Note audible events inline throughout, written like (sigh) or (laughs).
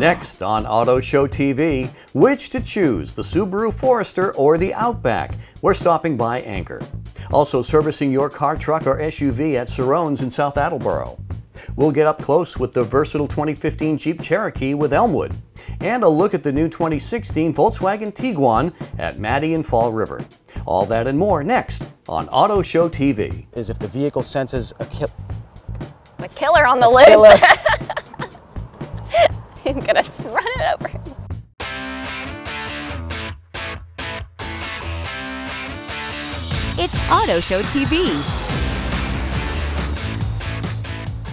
Next on Auto Show TV, which to choose, the Subaru Forester or the Outback? We're stopping by Anchor. Also servicing your car, truck, or SUV at Cerrone's in South Attleboro. We'll get up close with the versatile 2015 Jeep Cherokee with Elmwood. And a look at the new 2016 Volkswagen Tiguan at Matty and Fall River. All that and more next on Auto Show TV. is if the vehicle senses a kill. A killer on the loose. (laughs) killer. (laughs) I'm gonna run it over. It's Auto Show TV.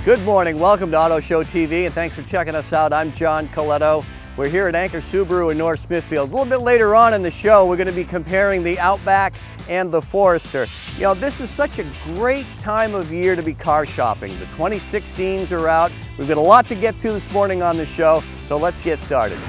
Good morning. Welcome to Auto Show TV, and thanks for checking us out. I'm John Colletto. We're here at Anchor Subaru in North Smithfield. A little bit later on in the show, we're going to be comparing the Outback and the Forester. You know, this is such a great time of year to be car shopping. The 2016s are out. We've got a lot to get to this morning on the show, so let's get started.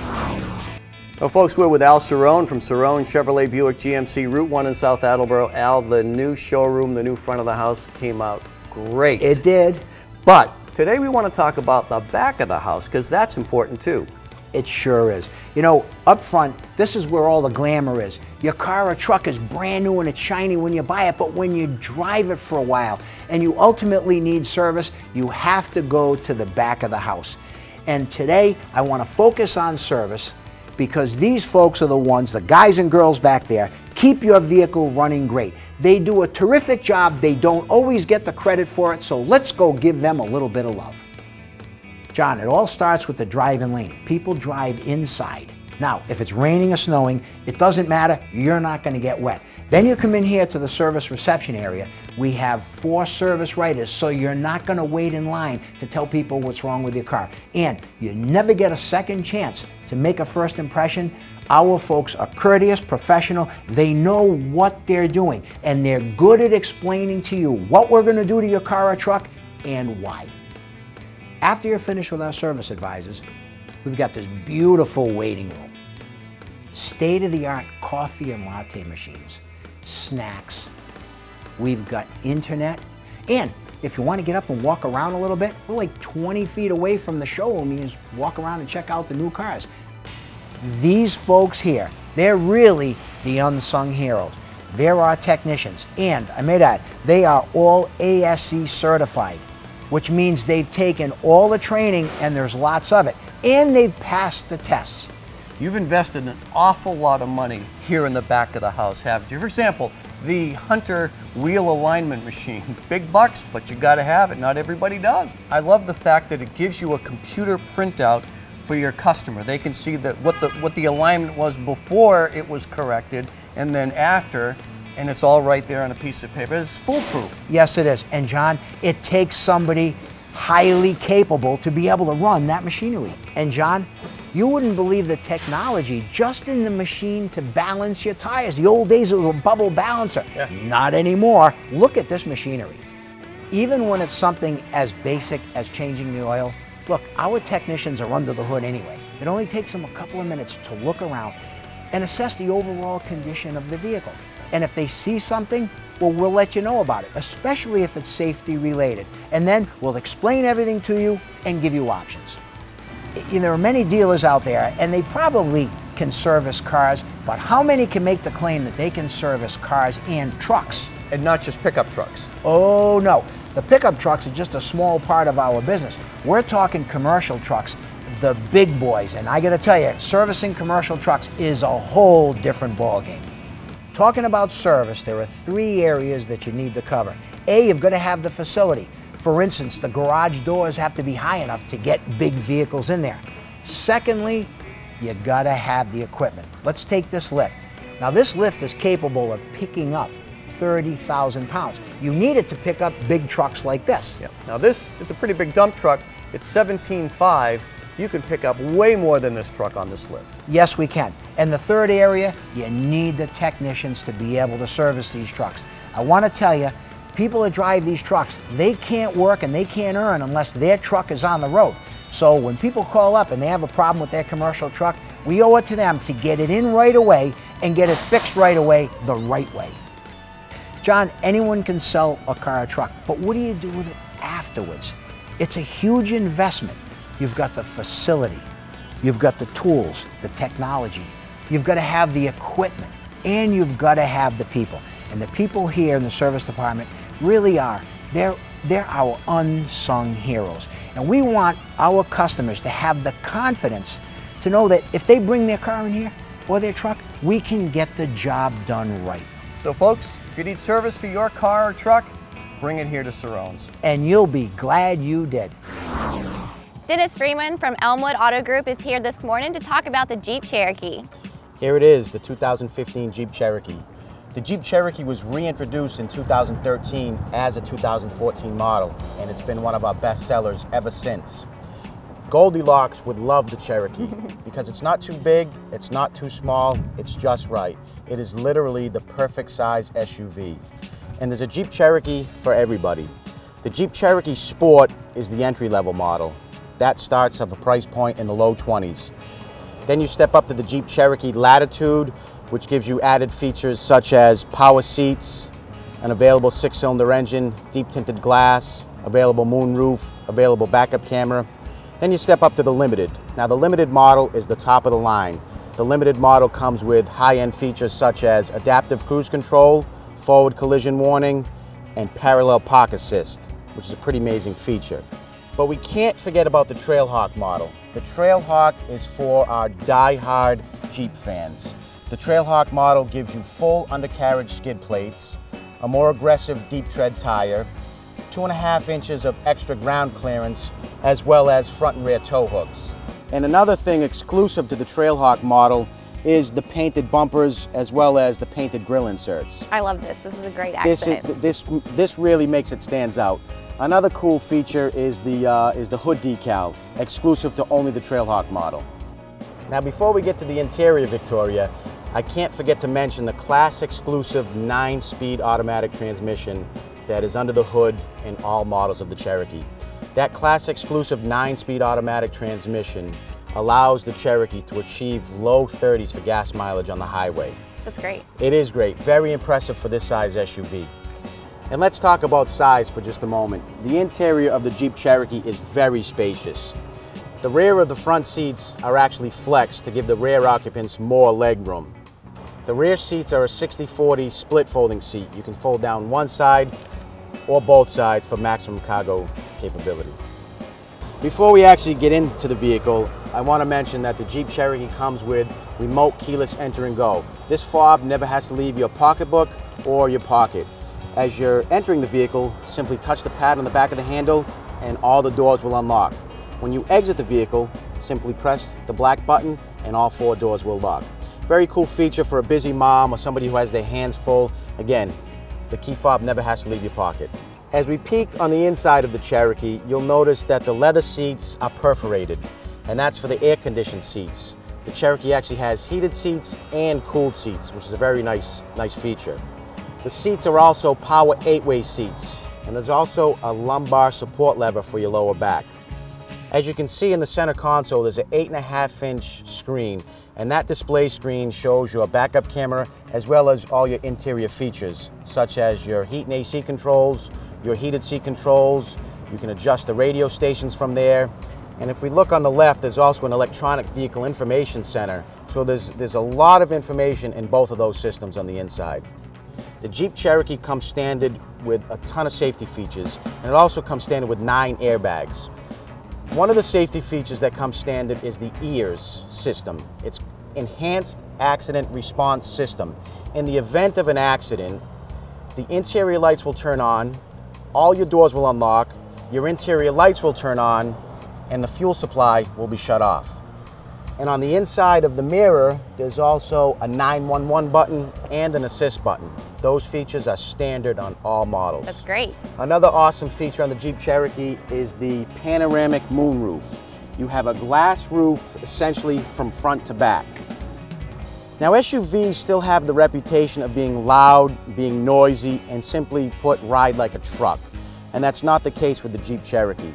Well, folks, we're with Al Cerrone from Cerrone Chevrolet Buick GMC, Route 1 in South Attleboro. Al, the new showroom, the new front of the house came out great. It did. But today we want to talk about the back of the house because that's important too. It sure is. You know, up front, this is where all the glamour is. Your car or truck is brand new and it's shiny when you buy it, but when you drive it for a while and you ultimately need service, you have to go to the back of the house. And today, I want to focus on service because these folks are the ones, the guys and girls back there, keep your vehicle running great. They do a terrific job. They don't always get the credit for it, so let's go give them a little bit of love. John, it all starts with the driving lane. People drive inside. Now, if it's raining or snowing, it doesn't matter, you're not going to get wet. Then you come in here to the service reception area. We have four service writers, so you're not going to wait in line to tell people what's wrong with your car. And you never get a second chance to make a first impression. Our folks are courteous, professional, they know what they're doing, and they're good at explaining to you what we're going to do to your car or truck and why. After you're finished with our service advisors, we've got this beautiful waiting room. State of the art coffee and latte machines, snacks. We've got internet. And if you want to get up and walk around a little bit, we're like 20 feet away from the showroom. You just walk around and check out the new cars. These folks here, they're really the unsung heroes. They're our technicians. And I may add, they are all ASE certified which means they've taken all the training and there's lots of it, and they've passed the tests. You've invested an awful lot of money here in the back of the house, haven't you? For example, the Hunter wheel alignment machine. (laughs) Big bucks, but you gotta have it. Not everybody does. I love the fact that it gives you a computer printout for your customer. They can see that what the what the alignment was before it was corrected and then after and it's all right there on a piece of paper. It's foolproof. Yes, it is. And John, it takes somebody highly capable to be able to run that machinery. And John, you wouldn't believe the technology just in the machine to balance your tires. The old days it was a bubble balancer. Yeah. Not anymore. Look at this machinery. Even when it's something as basic as changing the oil, look, our technicians are under the hood anyway. It only takes them a couple of minutes to look around and assess the overall condition of the vehicle. And if they see something, well, we'll let you know about it, especially if it's safety related. And then we'll explain everything to you and give you options. You know, there are many dealers out there, and they probably can service cars, but how many can make the claim that they can service cars and trucks? And not just pickup trucks. Oh no, the pickup trucks are just a small part of our business. We're talking commercial trucks, the big boys, and I gotta tell you, servicing commercial trucks is a whole different ballgame. Talking about service, there are three areas that you need to cover. A, you've got to have the facility. For instance, the garage doors have to be high enough to get big vehicles in there. Secondly, you got to have the equipment. Let's take this lift. Now, this lift is capable of picking up 30,000 pounds. You need it to pick up big trucks like this. Now this is a pretty big dump truck. It's 17.5. You can pick up way more than this truck on this lift. Yes, we can. And the third area, you need the technicians to be able to service these trucks. I want to tell you, people that drive these trucks, they can't work and they can't earn unless their truck is on the road. So when people call up and they have a problem with their commercial truck, we owe it to them to get it in right away and get it fixed right away the right way. John, anyone can sell a car or truck, but what do you do with it afterwards? It's a huge investment. You've got the facility, You've got the tools, the technology. You've got to have the equipment, and you've got to have the people. And the people here in the service department really are. They're, they're our unsung heroes. And we want our customers to have the confidence to know that if they bring their car in here or their truck, we can get the job done right. So folks, if you need service for your car or truck, bring it here to Cerrone's. And you'll be glad you did. Dennis Freeman from Elmwood Auto Group is here this morning to talk about the Jeep Cherokee. Here it is, the 2015 Jeep Cherokee. The Jeep Cherokee was reintroduced in 2013 as a 2014 model, and it's been one of our best sellers ever since. Goldilocks would love the Cherokee (laughs) because it's not too big, it's not too small, it's just right. It is literally the perfect size SUV. And there's a Jeep Cherokee for everybody. The Jeep Cherokee Sport is the entry level model. That starts at a price point in the low 20s. Then you step up to the Jeep Cherokee Latitude, which gives you added features such as power seats, an available six-cylinder engine, deep tinted glass, available moonroof, available backup camera. Then you step up to the Limited. Now the Limited model is the top of the line. The Limited model comes with high-end features such as adaptive cruise control, forward collision warning, and parallel park assist, which is a pretty amazing feature. But we can't forget about the Trailhawk model. The Trailhawk is for our die-hard Jeep fans. The Trailhawk model gives you full undercarriage skid plates, a more aggressive deep tread tire, two and a half inches of extra ground clearance, as well as front and rear tow hooks. And another thing exclusive to the Trailhawk model is the painted bumpers as well as the painted grill inserts. I love this. This is a great This, accent. is, this, this really makes it stands out. Another cool feature is the, uh, is the hood decal, exclusive to only the Trailhawk model. Now before we get to the interior Victoria, I can't forget to mention the class exclusive 9-speed automatic transmission that is under the hood in all models of the Cherokee. That class exclusive 9-speed automatic transmission allows the Cherokee to achieve low 30s for gas mileage on the highway. That's great. It is great, very impressive for this size SUV. And let's talk about size for just a moment. The interior of the Jeep Cherokee is very spacious. The rear of the front seats are actually flexed to give the rear occupants more leg room. The rear seats are a 60-40 split folding seat. You can fold down one side or both sides for maximum cargo capability. Before we actually get into the vehicle, I want to mention that the Jeep Cherokee comes with remote keyless enter and go. This fob never has to leave your pocketbook or your pocket. As you're entering the vehicle, simply touch the pad on the back of the handle and all the doors will unlock. When you exit the vehicle, simply press the black button and all four doors will lock. Very cool feature for a busy mom or somebody who has their hands full. Again, the key fob never has to leave your pocket. As we peek on the inside of the Cherokee, you'll notice that the leather seats are perforated, and that's for the air-conditioned seats. The Cherokee actually has heated seats and cooled seats, which is a very nice, nice feature. The seats are also power eight-way seats, and there's also a lumbar support lever for your lower back. As you can see in the center console, there's an eight and a half inch screen, and that display screen shows your backup camera as well as all your interior features, such as your heat and AC controls, your heated seat controls, you can adjust the radio stations from there, and if we look on the left, there's also an electronic vehicle information center, so there's, there's a lot of information in both of those systems on the inside. The Jeep Cherokee comes standard with a ton of safety features, and it also comes standard with nine airbags. One of the safety features that comes standard is the EARS system. It's Enhanced Accident Response System. In the event of an accident, the interior lights will turn on, all your doors will unlock, your interior lights will turn on, and the fuel supply will be shut off. And on the inside of the mirror, there's also a 911 button and an assist button. Those features are standard on all models. That's great. Another awesome feature on the Jeep Cherokee is the panoramic moonroof. You have a glass roof essentially from front to back. Now SUVs still have the reputation of being loud, being noisy, and simply put, ride like a truck. And that's not the case with the Jeep Cherokee.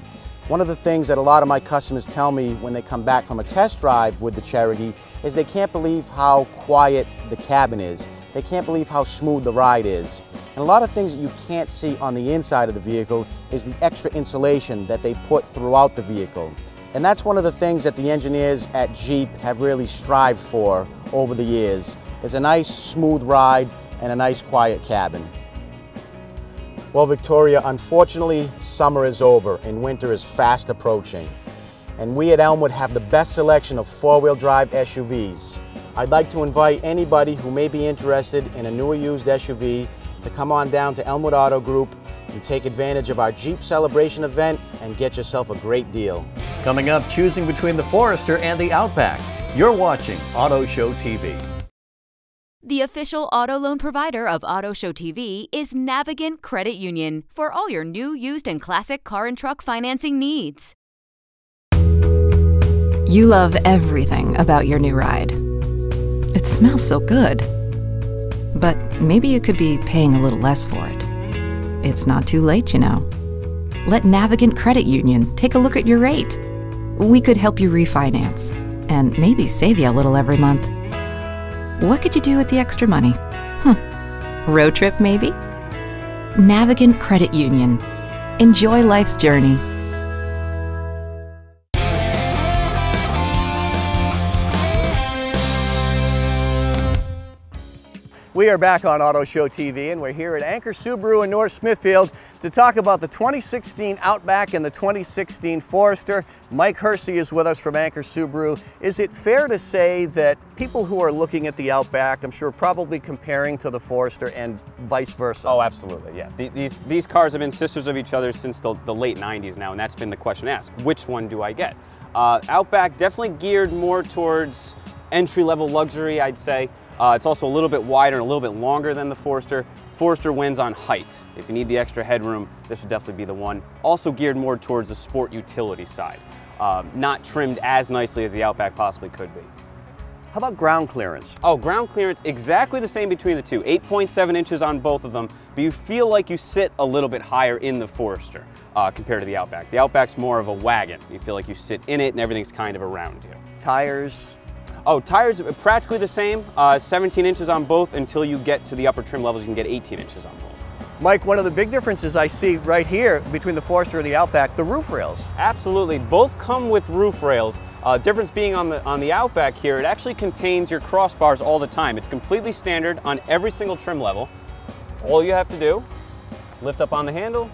One of the things that a lot of my customers tell me when they come back from a test drive with the Cherokee is they can't believe how quiet the cabin is. They can't believe how smooth the ride is. And a lot of things that you can't see on the inside of the vehicle is the extra insulation that they put throughout the vehicle. And that's one of the things that the engineers at Jeep have really strived for over the years, is a nice smooth ride and a nice quiet cabin. Well, Victoria, unfortunately, summer is over and winter is fast approaching. And we at Elmwood have the best selection of four-wheel drive SUVs. I'd like to invite anybody who may be interested in a newer used SUV to come on down to Elmwood Auto Group and take advantage of our Jeep Celebration event and get yourself a great deal. Coming up, choosing between the Forester and the Outback. You're watching Auto Show TV. The official auto loan provider of Auto Show TV is Navigant Credit Union for all your new, used, and classic car and truck financing needs. You love everything about your new ride. It smells so good. But maybe you could be paying a little less for it. It's not too late, you know. Let Navigant Credit Union take a look at your rate. We could help you refinance and maybe save you a little every month. What could you do with the extra money? Hmm. Road trip, maybe? Navigant Credit Union. Enjoy life's journey. We are back on Auto Show TV and we're here at Anchor Subaru in North Smithfield to talk about the 2016 Outback and the 2016 Forester. Mike Hersey is with us from Anchor Subaru. Is it fair to say that people who are looking at the Outback, I'm sure probably comparing to the Forester and vice versa? Oh, absolutely, yeah. These, these cars have been sisters of each other since the, the late 90s now, and that's been the question asked. Which one do I get? Uh, Outback definitely geared more towards entry-level luxury, I'd say. Uh, it's also a little bit wider and a little bit longer than the Forester. Forester wins on height. If you need the extra headroom, this would definitely be the one. Also geared more towards the sport utility side. Um, not trimmed as nicely as the Outback possibly could be. How about ground clearance? Oh, ground clearance exactly the same between the two. 8.7 inches on both of them, but you feel like you sit a little bit higher in the Forester uh, compared to the Outback. The Outback's more of a wagon. You feel like you sit in it and everything's kind of around you. Tires? Oh, tires are practically the same, uh, 17 inches on both until you get to the upper trim levels, you can get 18 inches on both. Mike, one of the big differences I see right here between the Forester and the Outback, the roof rails. Absolutely, both come with roof rails. Uh, difference being on the on the Outback here, it actually contains your crossbars all the time. It's completely standard on every single trim level. All you have to do, lift up on the handle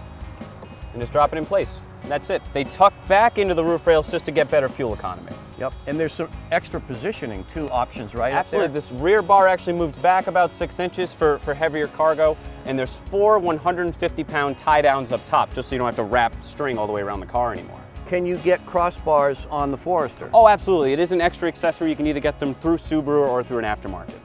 and just drop it in place. And that's it. They tuck back into the roof rails just to get better fuel economy. Yep. And there's some extra positioning, two options right Absolutely. up there. This rear bar actually moves back about six inches for, for heavier cargo. And there's four 150 pound tie downs up top, just so you don't have to wrap string all the way around the car anymore. Can you get crossbars on the Forester? Oh, absolutely. It is an extra accessory. You can either get them through Subaru or through an aftermarket.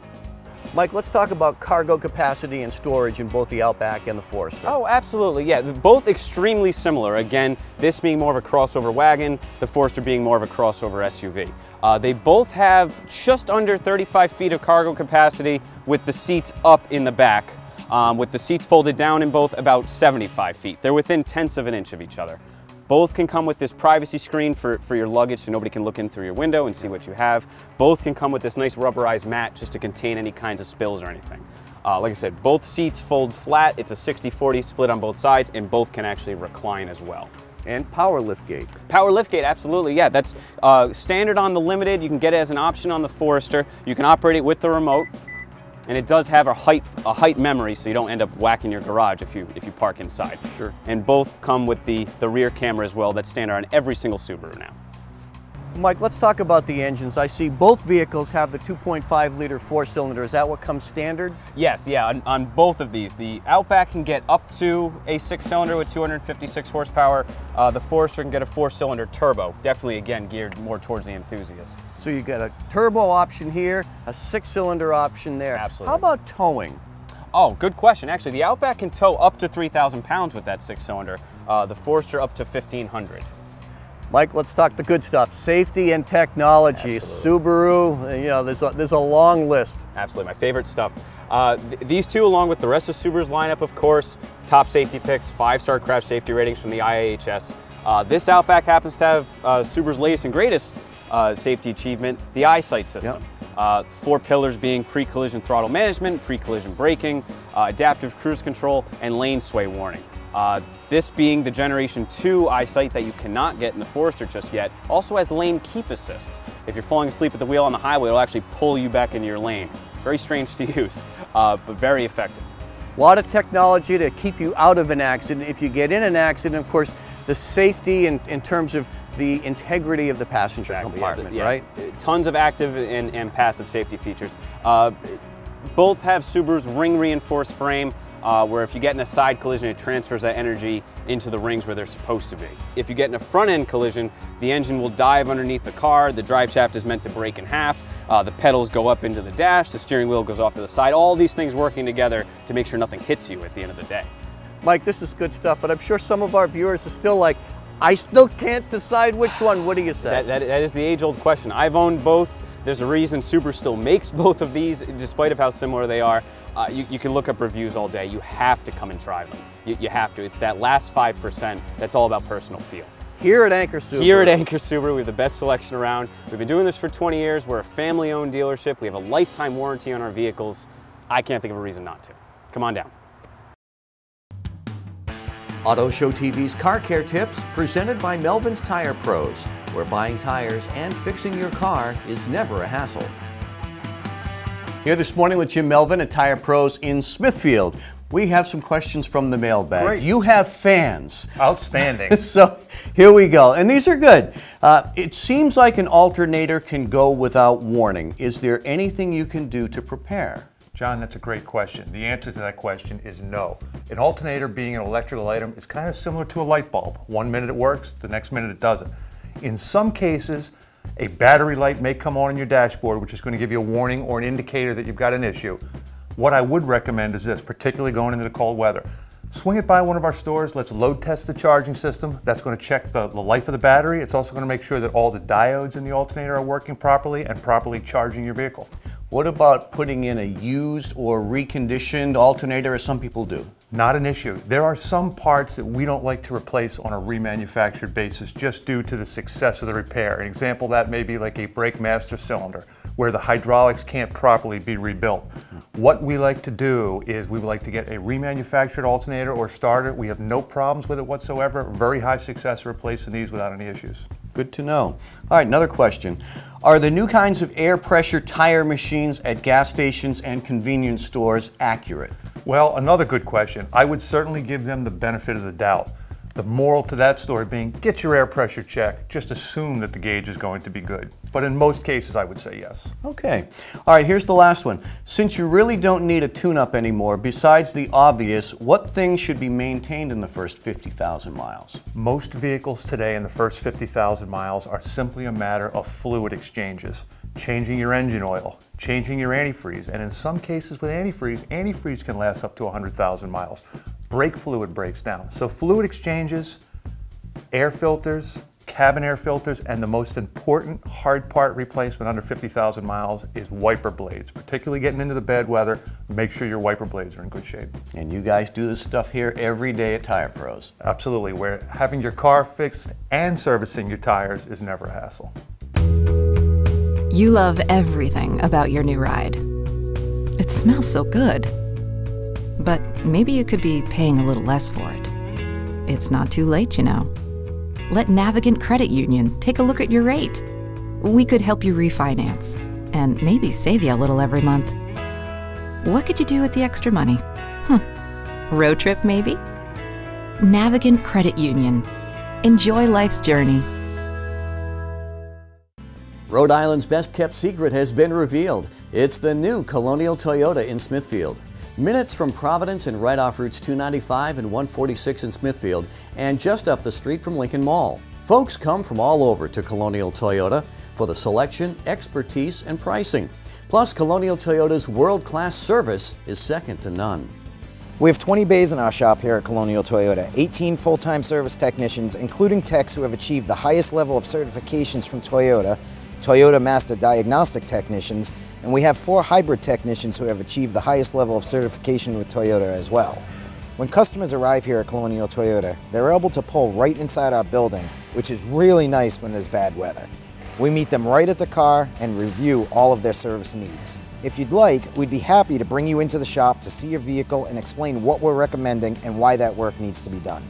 Mike, let's talk about cargo capacity and storage in both the Outback and the Forester. Oh, absolutely. Yeah, both extremely similar. Again, this being more of a crossover wagon, the Forester being more of a crossover SUV. Uh, they both have just under 35 feet of cargo capacity with the seats up in the back, um, with the seats folded down in both about 75 feet. They're within tenths of an inch of each other. Both can come with this privacy screen for, for your luggage so nobody can look in through your window and see what you have. Both can come with this nice rubberized mat just to contain any kinds of spills or anything. Uh, like I said, both seats fold flat. It's a 60-40 split on both sides and both can actually recline as well. And power liftgate. Power liftgate, absolutely, yeah. That's uh, standard on the Limited. You can get it as an option on the Forester. You can operate it with the remote. And it does have a height, a height memory, so you don't end up whacking your garage if you, if you park inside. Sure. And both come with the, the rear camera as well. That's standard on every single Subaru now. Mike, let's talk about the engines. I see both vehicles have the 2.5 liter four cylinder. Is that what comes standard? Yes, yeah, on, on both of these. The Outback can get up to a six cylinder with 256 horsepower. Uh, the Forester can get a four cylinder turbo. Definitely, again, geared more towards the enthusiast. So you got a turbo option here, a six cylinder option there. Absolutely. How about towing? Oh, good question. Actually, the Outback can tow up to 3,000 pounds with that six cylinder. Uh, the Forester up to 1,500. Mike, let's talk the good stuff. Safety and technology. Subaru, you know, there's a, there's a long list. Absolutely, my favorite stuff. Uh, th these two, along with the rest of Subaru's lineup, of course, top safety picks, five-star crash safety ratings from the IIHS. Uh, this Outback happens to have uh, Subaru's latest and greatest uh, safety achievement, the EyeSight system. Yep. Uh, four pillars being pre-collision throttle management, pre-collision braking, uh, adaptive cruise control, and lane sway warning. Uh, This being the Generation 2 EyeSight that you cannot get in the Forester just yet, also has lane keep assist. If you're falling asleep at the wheel on the highway, it'll actually pull you back into your lane. Very strange to (laughs) use, uh, but very effective. A lot of technology to keep you out of an accident. If you get in an accident, of course, the safety in, in terms of the integrity of the passenger Exactly, compartment, yeah. right? Tons of active and, and passive safety features. Uh, both have Subaru's ring reinforced frame, uh, where if you get in a side collision, it transfers that energy into the rings where they're supposed to be. If you get in a front end collision, the engine will dive underneath the car, the drive shaft is meant to break in half, uh, the pedals go up into the dash, the steering wheel goes off to the side, all these things working together to make sure nothing hits you at the end of the day. Mike, this is good stuff, but I'm sure some of our viewers are still like, I still can't decide which one. What do you say? That, that, that is the age-old question. I've owned both. There's a reason Subaru still makes (laughs) both of these, despite of how similar they are. Uh, you, you can look up reviews all day. You have to come and try them. You, you have to. It's that last 5% that's all about personal feel. Here at Anchor Subaru. Here at Anchor Subaru, we have the best selection around. We've been doing this for 20 years. We're a family-owned dealership. We have a lifetime warranty on our vehicles. I can't think of a reason not to. Come on down. Auto Show TV's Car Care Tips, presented by Melvin's Tire Pros, where buying tires and fixing your car is never a hassle. Here this morning with Jim Melvin at Tire Pros in Smithfield. We have some questions from the mailbag. Great. You have fans. Outstanding. (laughs) So here we go. And these are good. Uh, it seems like an alternator can go without warning. Is there anything you can do to prepare? John, that's a great question. The answer to that question is no. An alternator being an electrical item is kind of similar to a light bulb. One minute it works, the next minute it doesn't. In some cases, a battery light may come on in your dashboard, which is going to give you a warning or an indicator that you've got an issue. What I would recommend is this, particularly going into the cold weather. Swing it by one of our stores. Let's load test the charging system. That's going to check the, the life of the battery. It's also going to make sure that all the diodes in the alternator are working properly and properly charging your vehicle. What about putting in a used or reconditioned alternator, as some people do? Not an issue. There are some parts that we don't like to replace on a remanufactured basis just due to the success of the repair. An example that may be like a brake master cylinder where the hydraulics can't properly be rebuilt. What we like to do is we would like to get a remanufactured alternator or starter. We have no problems with it whatsoever. Very high success replacing these without any issues. Good to know. All right, another question. Are the new kinds of air pressure tire machines at gas stations and convenience stores accurate? Well, another good question. I would certainly give them the benefit of the doubt. The moral to that story being get your air pressure checked. Just assume that the gauge is going to be good. But in most cases, I would say yes. Okay. All right, here's the last one. Since you really don't need a tune up anymore, besides the obvious, what things should be maintained in the first 50,000 miles? Most vehicles today in the first 50,000 miles are simply a matter of fluid exchanges. Changing your engine oil, changing your antifreeze, and in some cases with antifreeze, antifreeze can last up to 100,000 miles. Brake fluid breaks down. So fluid exchanges, air filters, cabin air filters, and the most important hard part replacement under 50,000 miles is wiper blades. Particularly getting into the bad weather, make sure your wiper blades are in good shape. And you guys do this stuff here every day at Tire Pros. Absolutely, where having your car fixed and servicing your tires is never a hassle. You love everything about your new ride. It smells so good. But maybe you could be paying a little less for it. It's not too late, you know. Let Navigant Credit Union take a look at your rate. We could help you refinance and maybe save you a little every month. What could you do with the extra money? Hmm. Road trip, maybe? Navigant Credit Union. Enjoy life's journey. Rhode Island's best kept secret has been revealed. It's the new Colonial Toyota in Smithfield. Minutes from Providence and right off routes 295 and 146 in Smithfield, and just up the street from Lincoln Mall. Folks come from all over to Colonial Toyota for the selection, expertise, and pricing. Plus, Colonial Toyota's world class service is second to none. We have 20 bays in our shop here at Colonial Toyota, 18 full-time service technicians, including techs who have achieved the highest level of certifications from Toyota, Toyota Master Diagnostic Technicians, and we have four hybrid technicians who have achieved the highest level of certification with Toyota as well. When customers arrive here at Colonial Toyota, they're able to pull right inside our building, which is really nice when there's bad weather. We meet them right at the car and review all of their service needs. If you'd like, we'd be happy to bring you into the shop to see your vehicle and explain what we're recommending and why that work needs to be done.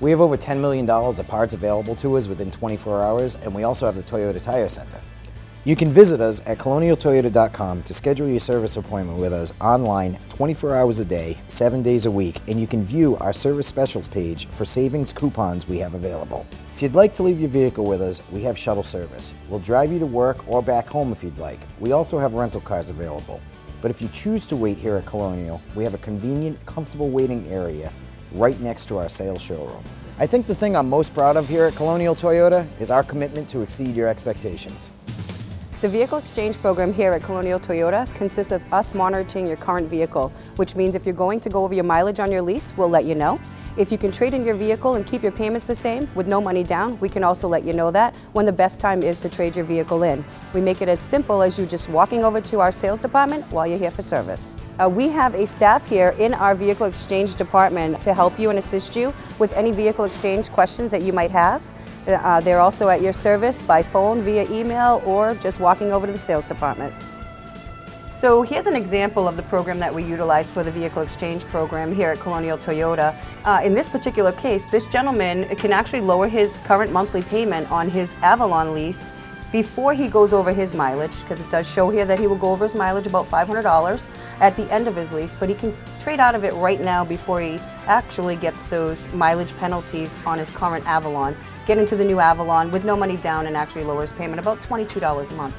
We have over $10 million of parts available to us within 24 hours, and we also have the Toyota Tire Center. You can visit us at colonialtoyota.com to schedule your service appointment with us online 24 hours a day, 7 days a week, and you can view our service specials page for savings coupons we have available. If you'd like to leave your vehicle with us, we have shuttle service. We'll drive you to work or back home if you'd like. We also have rental cars available. But if you choose to wait here at Colonial, we have a convenient, comfortable waiting area right next to our sales showroom. I think the thing I'm most proud of here at Colonial Toyota is our commitment to exceed your expectations. The vehicle exchange program here at Colonial Toyota consists of us monitoring your current vehicle, which means if you're going to go over your mileage on your lease, we'll let you know. If you can trade in your vehicle and keep your payments the same with no money down, we can also let you know that when the best time is to trade your vehicle in. We make it as simple as you just walking over to our sales department while you're here for service. Uh, we have a staff here in our vehicle exchange department to help you and assist you with any vehicle exchange questions that you might have. Uh, they're also at your service by phone, via email, or just walking over to the sales department. So here's an example of the program that we utilize for the vehicle exchange program here at Colonial Toyota. Uh, in this particular case, this gentleman can actually lower his current monthly payment on his Avalon lease before he goes over his mileage, because it does show here that he will go over his mileage about $500 at the end of his lease, but he can trade out of it right now before he actually gets those mileage penalties on his current Avalon, get into the new Avalon with no money down and actually lower his payment about $22 a month.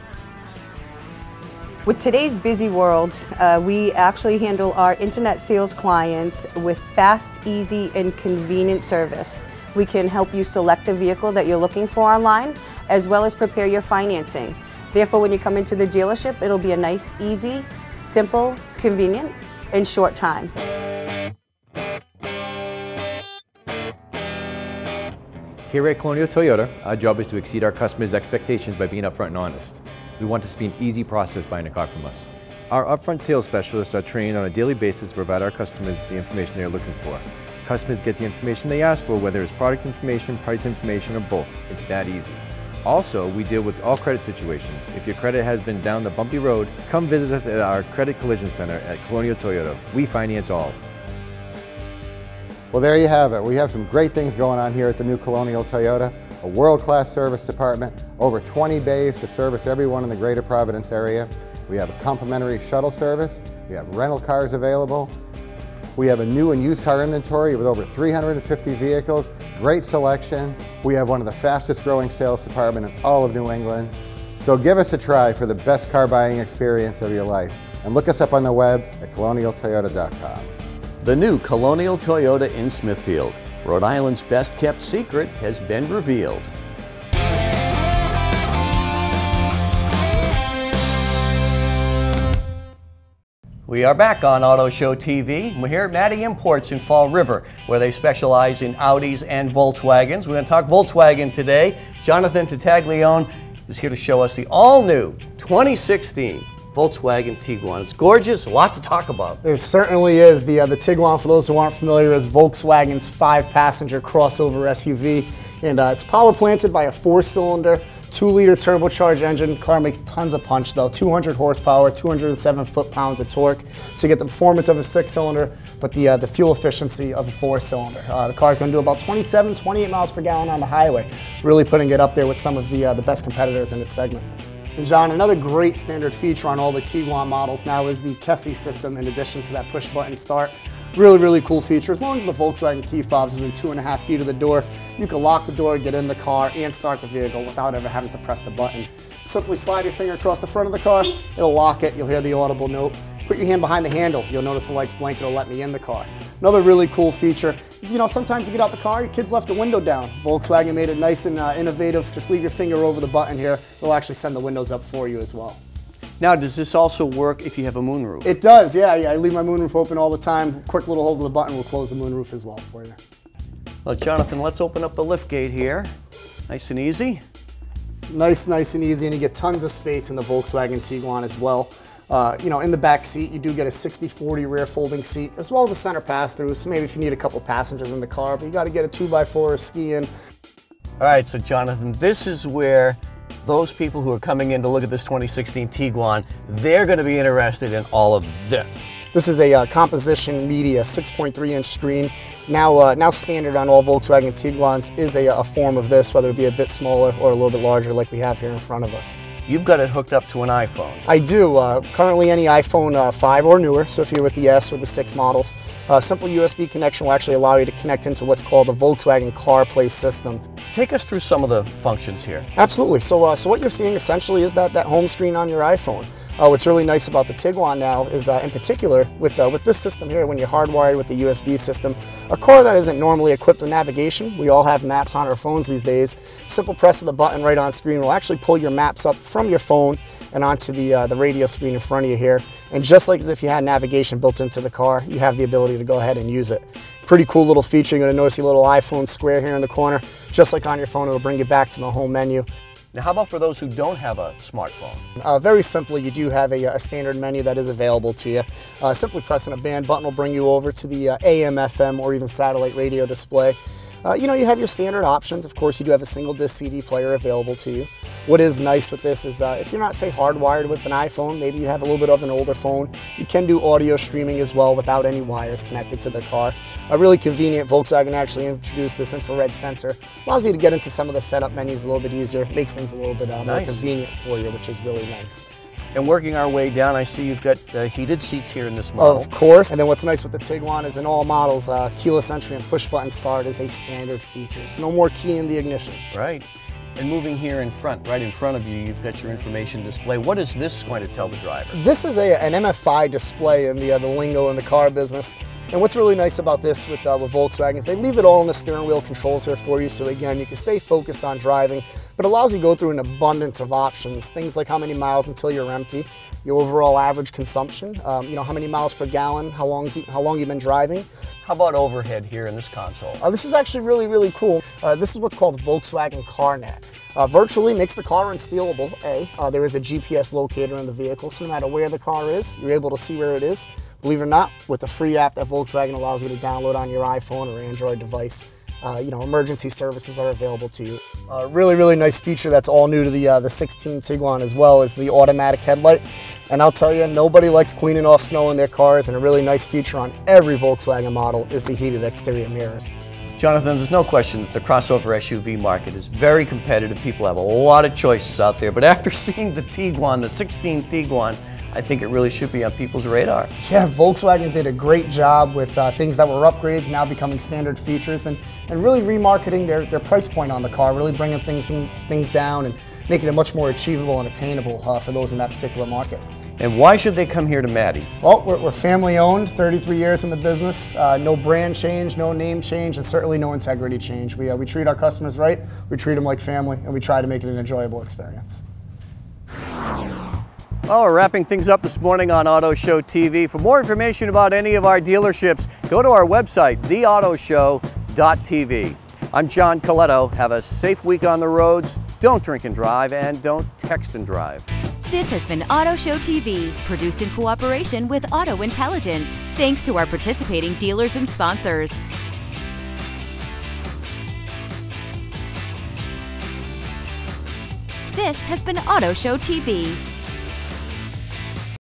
With today's busy world, uh, we actually handle our internet sales clients with fast, easy, and convenient service. We can help you select the vehicle that you're looking for online as well as prepare your financing. Therefore, when you come into the dealership, it'll be a nice, easy, simple, convenient, and short time. Here at Colonial Toyota, our job is to exceed our customers' expectations by being upfront and honest. We want this to be an easy process buying a car from us. Our upfront sales specialists are trained on a daily basis to provide our customers the information they're looking for. Customers get the information they ask for, whether it's product information, price information, or both. It's that easy. Also, we deal with all credit situations. If your credit has been down the bumpy road, come visit us at our Credit Collision Center at Colonial Toyota. We finance all. Well, there you have it. We have some great things going on here at the new Colonial Toyota. A world-class service department, over 20 bays to service everyone in the greater Providence area. We have a complimentary shuttle service. We have rental cars available. We have a new and used car inventory with over 350 vehicles, great selection. We have one of the fastest growing sales department in all of New England. So give us a try for the best car buying experience of your life. And look us up on the web at colonialtoyota.com. The new Colonial Toyota in Smithfield. Rhode Island's best kept secret has been revealed. We are back on Auto Show TV. We're here at Matty Imports in Fall River, where they specialize in Audis and Volkswagens. We're going to talk Volkswagen today. Jonathan Tataglione is here to show us the all-new 2016 Volkswagen Tiguan. It's gorgeous, a lot to talk about. There certainly is. The, uh, the Tiguan, for those who aren't familiar, is Volkswagen's five-passenger crossover SUV. And uh, it's power planted by a four-cylinder Two liter turbocharged engine. Car makes tons of punch though. 200 horsepower, 207 foot-pounds of torque. So you get the performance of a six cylinder, but the, uh, the fuel efficiency of a four cylinder. Uh, the car is going to do about 27, 28 miles per gallon on the highway. Really putting it up there with some of the, uh, the best competitors in its segment. And John, another great standard feature on all the Tiguan models now is the KESSY system in addition to that push button start. Really, really cool feature. As long as the Volkswagen key fobs within two and a half feet of the door, you can lock the door, get in the car, and start the vehicle without ever having to press the button. Simply slide your finger across the front of the car, it'll lock it, you'll hear the audible note. Put your hand behind the handle, you'll notice the lights blink, it'll let me in the car. Another really cool feature is, you know, sometimes you get out the car, your kids left the window down. Volkswagen made it nice and uh, innovative. Just leave your finger over the button here. It'll actually send the windows up for you as well. Now, does this also work if you have a moonroof? It does, yeah, yeah. I leave my moonroof open all the time. Quick little hold of the button will close the moonroof as well for you. Well, Jonathan, let's open up the lift gate here. Nice and easy. Nice, nice and easy, and you get tons of space in the Volkswagen Tiguan as well. Uh, you know, in the back seat, you do get a 60-40 rear folding seat, as well as a center pass-through, so maybe if you need a couple passengers in the car, but you gotta get a 2x4 ski in. All right, so Jonathan, this is where those people who are coming in to look at this 2016 Tiguan, they're going to be interested in all of this. This is a uh, composition media 6.3 inch screen. Now, uh, now standard on all Volkswagen Tiguan's is a, a form of this, whether it be a bit smaller or a little bit larger like we have here in front of us. You've got it hooked up to an iPhone. I do. Uh, currently any iPhone uh, 5 or newer, so if you're with the S or the 6 models, a simple USB connection will actually allow you to connect into what's called the Volkswagen CarPlay system. Take us through some of the functions here. Absolutely. So, uh, so what you're seeing essentially is that, that home screen on your iPhone. Uh, what's really nice about the Tiguan now is, uh, in particular, with, uh, with this system here, when you're hardwired with the USB system, a car that isn't normally equipped with navigation, we all have maps on our phones these days, simple press of the button right on screen will actually pull your maps up from your phone and onto the, uh, the radio screen in front of you here. And just like as if you had navigation built into the car, you have the ability to go ahead and use it. Pretty cool little feature. You're gonna notice your little iPhone square here in the corner. Just like on your phone, it'll bring you back to the home menu. Now, how about for those who don't have a smartphone? Uh, very simply, you do have a, a, standard menu that is available to you. Uh, simply pressing a band button will bring you over to the uh, AM, FM, or even satellite radio display. Uh, you know, you have your standard options. Of course, you do have a single disc CD player available to you. What is nice with this is uh, if you're not, say, hardwired with an iPhone, maybe you have a little bit of an older phone, you can do audio streaming as well without any wires connected to the car. A really convenient Volkswagen actually introduced this infrared sensor. Allows you to get into some of the setup menus a little bit easier, makes things a little bit uh, nice. more convenient for you, which is really nice. And working our way down, I see you've got uh, heated seats here in this model. Of course. And then what's nice with the Tiguan is in all models, uh, keyless entry and push button start is a standard feature. So no more key in the ignition. Right. And moving here in front, right in front of you, you've got your information display. What is this going to tell the driver? This is a, an MFI display in the, uh, the lingo in the car business. And what's really nice about this with, uh, with Volkswagen is they leave it all in the steering wheel controls here for you. So again, you can stay focused on driving, but allows you to go through an abundance of options. Things like how many miles until you're empty, your overall average consumption, um, you know, how many miles per gallon, how, long how long you've been driving. How about overhead here in this console? Uh, this is actually really, really cool. Uh, this is what's called Volkswagen CarNet. Uh, virtually makes the car unstealable, A. Uh, there is a GPS locator in the vehicle, so no matter where the car is, you're able to see where it is. Believe it or not, with the free app that Volkswagen allows you to download on your iPhone or Android device, uh, you know, emergency services are available to you. A really, really nice feature that's all new to the, uh, the 16 Tiguan as well is the automatic headlight. And I'll tell you, nobody likes cleaning off snow in their cars, and a really nice feature on every Volkswagen model is the heated exterior mirrors. Jonathan, there's no question that the crossover SUV market is very competitive. People have a lot of choices out there, but after (laughs) seeing the Tiguan, the 16 Tiguan, I think it really should be on people's radar. Yeah, Volkswagen did a great job with uh, things that were upgrades now becoming standard features and, and really remarketing their, their price point on the car, really bringing things, things down and making it much more achievable and attainable uh, for those in that particular market. And why should they come here to Matty? Well, we're, we're family owned, 33 years in the business, uh, no brand change, no name change, and certainly no integrity change. We, uh, we treat our customers right, we treat them like family, and we try to make it an enjoyable experience. Well, we're wrapping things up this morning on Auto Show TV. For more information about any of our dealerships, go to our website, theautoshow.tv. I'm John Colletto. Have a safe week on the roads. Don't drink and drive, and don't text and drive. This has been Auto Show TV, produced in cooperation with Auto Intelligence. Thanks to our participating dealers and sponsors. This has been Auto Show TV.